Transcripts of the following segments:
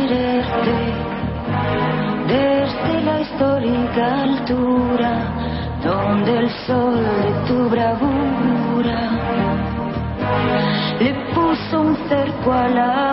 quererte desde la histórica altura donde el sol de tu bravura le puso un cerco a la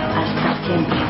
Hasta siempre.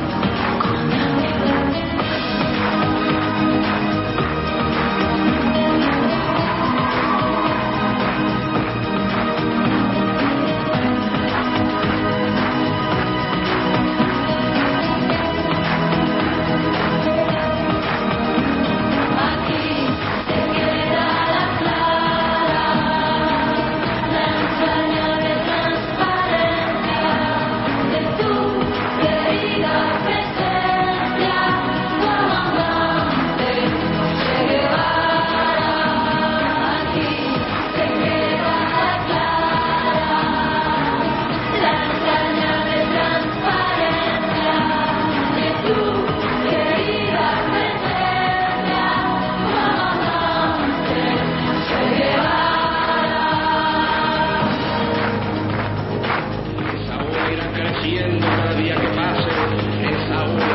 viendo cada día que pase esa